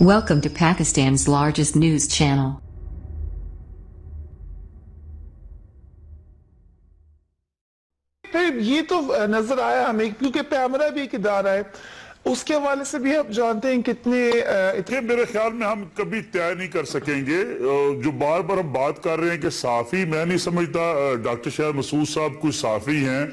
Welcome to Pakistan's largest news channel. یہ تو نظر آیا ہمیں، کیونکہ پیمرا بھی ایک ادارہ ہے۔ اس کے حوالے سے بھی آپ جانتے ہیں کتنے اتنے میرے خیال میں ہم کبھی طے نہیں کر سکیں گے۔ جو بار بار ہم بات کر رہے ہیں کہ صافی میں نہیں سمجھتا ڈاکٹر شہر مسعود صاحب کچھ صافی ہیں،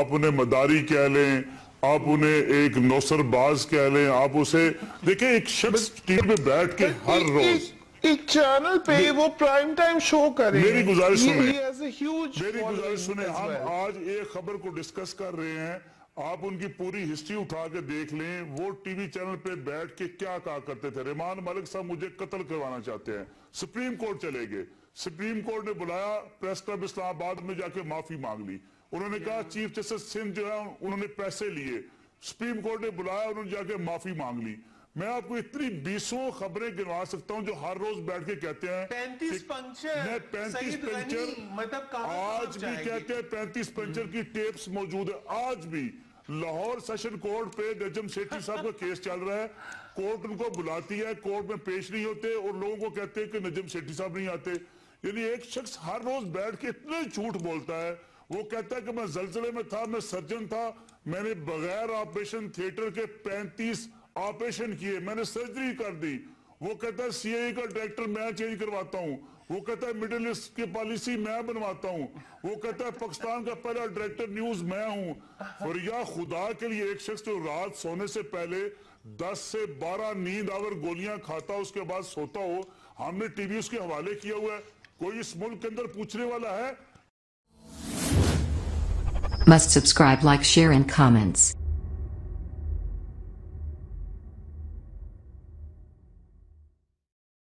آپ انہیں مداری کہہ لیں۔ آپ انہیں ایک نوسر باز کہہ لیں آپ اسے دیکھیں ایک شخص ٹی پہ بیٹھ کے ہر روز۔ ایک چینل پہ وہ پرائم ٹائم شو کرے۔ میری گزارش سنیں۔ میری گزارش سنیں۔ ہم آج ایک خبر کو ڈسکس کر رہے ہیں۔ آپ ان کی پوری ہسٹری اٹھا کے دیکھ لیں وہ ٹی وی چینل پہ بیٹھ کے کیا کہا کرتے تھے؟ ریمان ملک صاحب مجھے قتل کروانا چاہتے ہیں۔ سپریم کورٹ چلے گئے۔ سپریم کورٹ نے بلایا پریس کلب اسلام آباد میں جا کے معافی مانگ لی۔ انہوں نے کہا چیف جسٹس سندھ جو ہے انہوں نے پیسے لیے۔ سپریم کورٹ نے بلایا انہوں نے جا کے معافی مانگ لی۔ میں آپ کو اتنی بیسوں خبریں گنوا سکتا ہوں جو ہر روز بیٹھ کے کہتے ہیں پینتیس پنچر میں پینتیس مطلب گی آج بھی کہتے ہیں پینتیس پنچر کی ٹیپس موجود ہے آج بھی لاہور سیشن کورٹ پہ نجم سیٹھی صاحب کا کیس چل رہا ہے۔ کورٹ ان کو بلاتی ہے، کورٹ میں پیش نہیں ہوتے اور لوگوں کو کہتے ہیں کہ نجم سیٹھی صاحب نہیں آتے۔ یعنی ایک شخص ہر روز بیٹھ کے اتنے جھوٹ بولتا ہے۔ وہ کہتا ہے کہ میں زلزلے میں تھا، میں سرجن تھا، میں نے بغیر آپریشن تھیٹر کے پینتیس آپریشن کیے، میں نے سرجری کر دی۔ وہ کہتا ہے سی اے کا ڈریکٹر میں چینج کرواتا ہوں۔ وہ کہتا ہے میڈل ایسٹ کی پالیسی میں بنواتا ہوں۔ وہ کہتا ہے پاکستان کا پہلا ڈریکٹر نیوز میں ہوں۔ اور یا خدا کے لیے ایک شخص جو رات سونے سے پہلے دس سے بارہ نیند آور گولیاں کھاتا اس کے بعد سوتا ہو ہم نے ٹی وی اس کے حوالے کیا ہوا ہے۔ کوئی اس ملک کے اندر پوچھنے والا ہے؟ Must subscribe, like, share and comments.